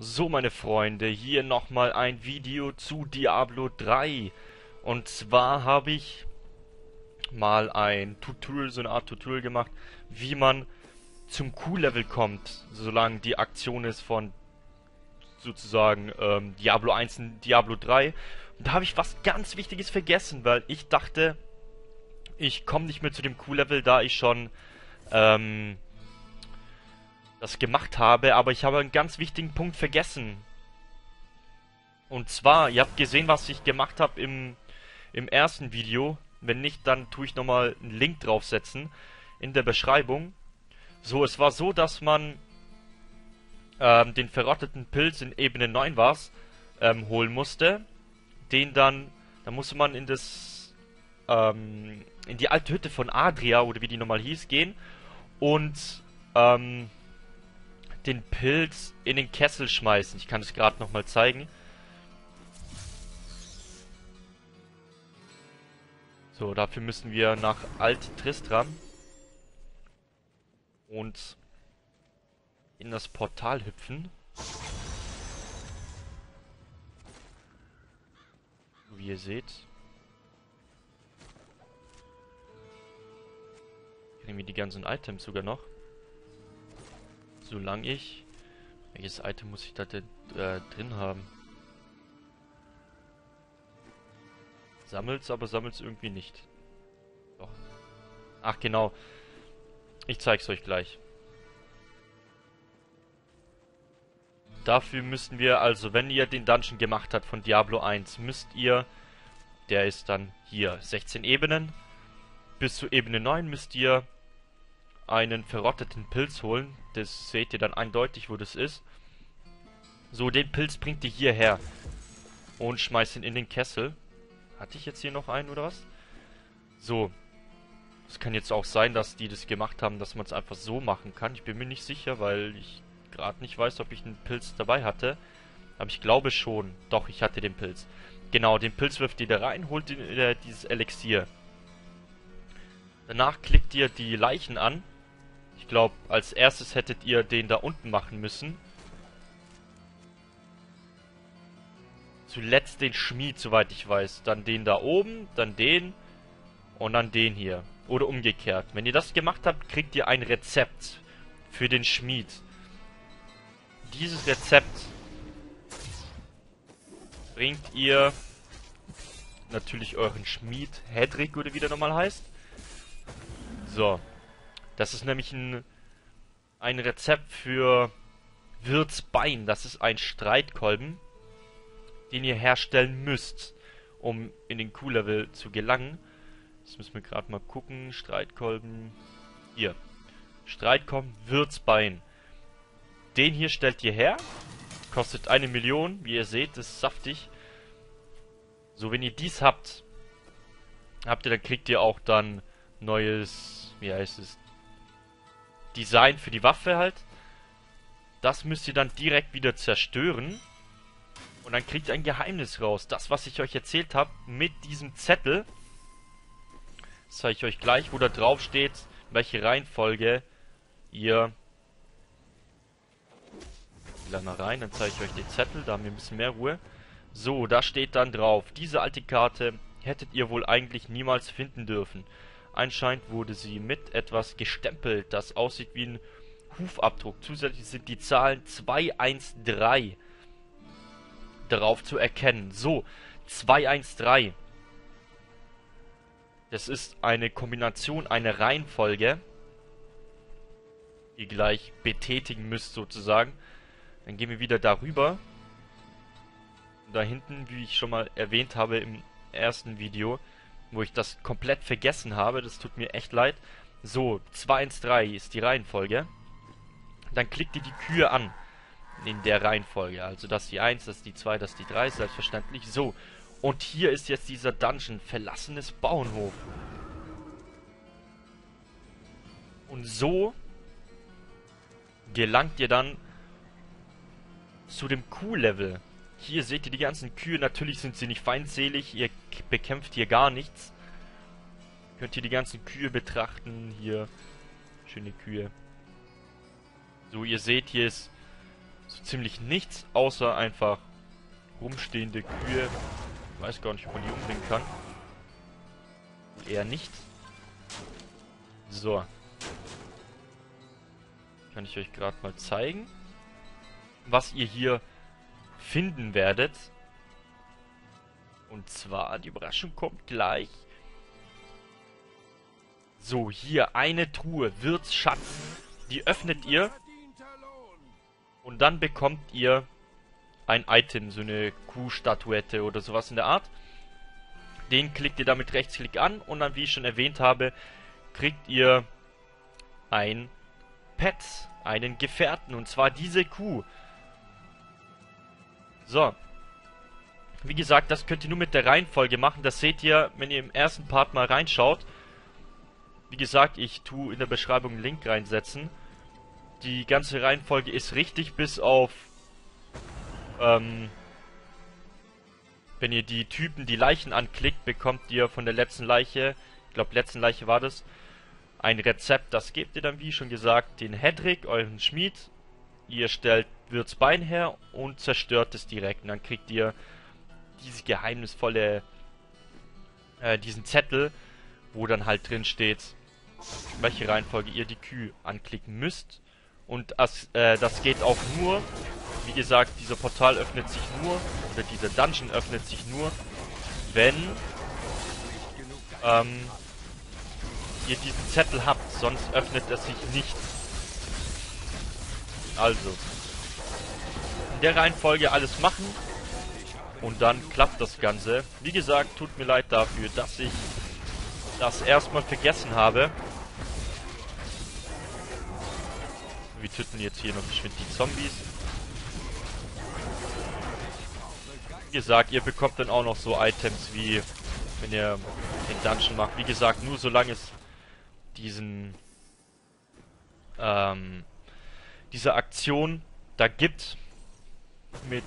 So, meine Freunde, hier nochmal ein Video zu Diablo 3. Und zwar habe ich mal ein Tutorial, so eine Art Tutorial gemacht, wie man zum Q-Level kommt, solange die Aktion ist von sozusagen ähm, Diablo 1 und Diablo 3. Und da habe ich was ganz Wichtiges vergessen, weil ich dachte, ich komme nicht mehr zu dem Q-Level, da ich schon ähm, das gemacht habe, aber ich habe einen ganz wichtigen Punkt vergessen. Und zwar, ihr habt gesehen, was ich gemacht habe im, im ersten Video. Wenn nicht, dann tue ich nochmal einen Link draufsetzen in der Beschreibung. So, es war so, dass man ähm, den verrotteten Pilz in Ebene 9 war's, ähm, holen musste. Den dann, da musste man in das, ähm, in die alte Hütte von Adria, oder wie die nochmal hieß, gehen. Und, ähm, den Pilz in den Kessel schmeißen. Ich kann es gerade nochmal zeigen. So, dafür müssen wir nach Alt Tristram. Und in das Portal hüpfen. Wie ihr seht. Kriegen wir die ganzen Items sogar noch. Solange ich... Welches Item muss ich da denn, äh, drin haben? Sammelt's, aber sammelt's irgendwie nicht. Doch. Ach, genau. Ich zeig's euch gleich. Dafür müssten wir, also wenn ihr den Dungeon gemacht habt von Diablo 1, müsst ihr, der ist dann hier, 16 Ebenen, bis zu Ebene 9 müsst ihr einen verrotteten Pilz holen. Das seht ihr dann eindeutig, wo das ist. So, den Pilz bringt ihr hierher. Und schmeißt ihn in den Kessel. Hatte ich jetzt hier noch einen, oder was? So. Es kann jetzt auch sein, dass die das gemacht haben, dass man es einfach so machen kann. Ich bin mir nicht sicher, weil ich gerade nicht weiß, ob ich einen Pilz dabei hatte. Aber ich glaube schon. Doch, ich hatte den Pilz. Genau, den Pilz wirft ihr da rein, holt den, äh, dieses Elixier. Danach klickt ihr die Leichen an ich glaube, als erstes hättet ihr den da unten machen müssen. Zuletzt den Schmied, soweit ich weiß. Dann den da oben, dann den und dann den hier. Oder umgekehrt. Wenn ihr das gemacht habt, kriegt ihr ein Rezept für den Schmied. Dieses Rezept bringt ihr natürlich euren Schmied Hedrick oder wie der nochmal heißt. So. Das ist nämlich ein, ein Rezept für Wirtsbein. Das ist ein Streitkolben, den ihr herstellen müsst, um in den Q-Level zu gelangen. Jetzt müssen wir gerade mal gucken. Streitkolben. Hier. Streitkolben, Wirtsbein. Den hier stellt ihr her. Kostet eine Million. Wie ihr seht, ist saftig. So, wenn ihr dies habt, habt ihr, dann kriegt ihr auch dann neues, wie heißt es, Design für die Waffe halt. Das müsst ihr dann direkt wieder zerstören. Und dann kriegt ihr ein Geheimnis raus. Das, was ich euch erzählt habe, mit diesem Zettel. Das zeige ich euch gleich, wo da drauf steht, welche Reihenfolge ihr... Mal rein, dann zeige ich euch den Zettel, da haben wir ein bisschen mehr Ruhe. So, da steht dann drauf, diese alte Karte hättet ihr wohl eigentlich niemals finden dürfen. Anscheinend wurde sie mit etwas gestempelt, das aussieht wie ein Hufabdruck. Zusätzlich sind die Zahlen 213 darauf zu erkennen. So, 213. Das ist eine Kombination, eine Reihenfolge, die ihr gleich betätigen müsst sozusagen. Dann gehen wir wieder darüber. Und da hinten, wie ich schon mal erwähnt habe im ersten Video, wo ich das komplett vergessen habe. Das tut mir echt leid. So, 213 ist die Reihenfolge. Dann klickt ihr die Kühe an. In der Reihenfolge. Also das die 1, das die 2, das die 3, selbstverständlich. So, und hier ist jetzt dieser Dungeon. Verlassenes Bauernhof. Und so gelangt ihr dann zu dem Q-Level. Hier seht ihr die ganzen Kühe. Natürlich sind sie nicht feindselig. Ihr bekämpft hier gar nichts. Könnt ihr die ganzen Kühe betrachten. Hier. Schöne Kühe. So, ihr seht, hier ist so ziemlich nichts, außer einfach rumstehende Kühe. Ich weiß gar nicht, ob man die umbringen kann. Eher nicht. So. Kann ich euch gerade mal zeigen, was ihr hier finden werdet. Und zwar, die Überraschung kommt gleich. So, hier eine Truhe, Wirtsschatz. Die öffnet ihr. Und dann bekommt ihr ein Item, so eine Kuhstatuette oder sowas in der Art. Den klickt ihr damit Rechtsklick an und dann, wie ich schon erwähnt habe, kriegt ihr ein Pet, einen Gefährten und zwar diese Kuh. So. Wie gesagt, das könnt ihr nur mit der Reihenfolge machen. Das seht ihr, wenn ihr im ersten Part mal reinschaut. Wie gesagt, ich tue in der Beschreibung einen Link reinsetzen. Die ganze Reihenfolge ist richtig, bis auf ähm, wenn ihr die Typen, die Leichen anklickt, bekommt ihr von der letzten Leiche, ich glaube letzten Leiche war das, ein Rezept. Das gebt ihr dann, wie schon gesagt, den Hedrick, euren Schmied. Ihr stellt Wirtsbein her und zerstört es direkt. Und dann kriegt ihr diese geheimnisvolle, äh, diesen Zettel, wo dann halt drin steht, welche Reihenfolge ihr die Kühe anklicken müsst. Und das, äh, das geht auch nur, wie gesagt, dieser Portal öffnet sich nur, oder dieser Dungeon öffnet sich nur, wenn ähm, ihr diesen Zettel habt, sonst öffnet er sich nicht. Also, in der Reihenfolge alles machen und dann klappt das Ganze. Wie gesagt, tut mir leid dafür, dass ich das erstmal vergessen habe. Wir töten jetzt hier noch geschwind die Zombies. Wie gesagt, ihr bekommt dann auch noch so Items wie, wenn ihr den Dungeon macht. Wie gesagt, nur solange es diesen, ähm, diese Aktion da gibt, mit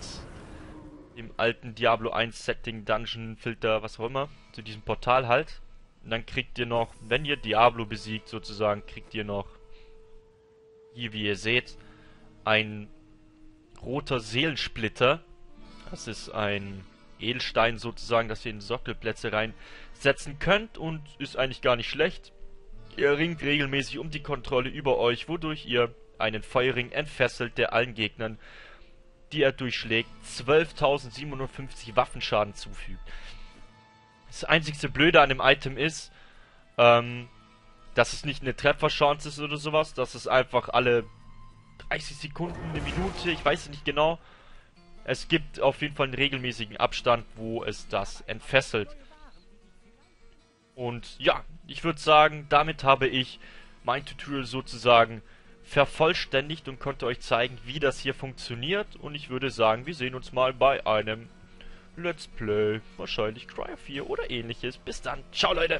dem alten Diablo 1 Setting, Dungeon, Filter, was auch immer, zu diesem Portal halt. Und dann kriegt ihr noch, wenn ihr Diablo besiegt sozusagen, kriegt ihr noch, hier wie ihr seht, ein roter Seelensplitter das ist ein Edelstein sozusagen, das ihr in Sockelplätze reinsetzen könnt und ist eigentlich gar nicht schlecht. Ihr ringt regelmäßig um die Kontrolle über euch, wodurch ihr einen Feuerring entfesselt, der allen Gegnern, die er durchschlägt, 12.750 Waffenschaden zufügt. Das einzigste Blöde an dem Item ist, ähm, dass es nicht eine Trefferchance ist oder sowas, dass es einfach alle 30 Sekunden, eine Minute, ich weiß es nicht genau, es gibt auf jeden Fall einen regelmäßigen Abstand, wo es das entfesselt. Und ja, ich würde sagen, damit habe ich mein Tutorial sozusagen vervollständigt und konnte euch zeigen, wie das hier funktioniert. Und ich würde sagen, wir sehen uns mal bei einem Let's Play. Wahrscheinlich Cryo 4 oder ähnliches. Bis dann. Ciao, Leute.